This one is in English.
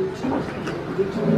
the two, the two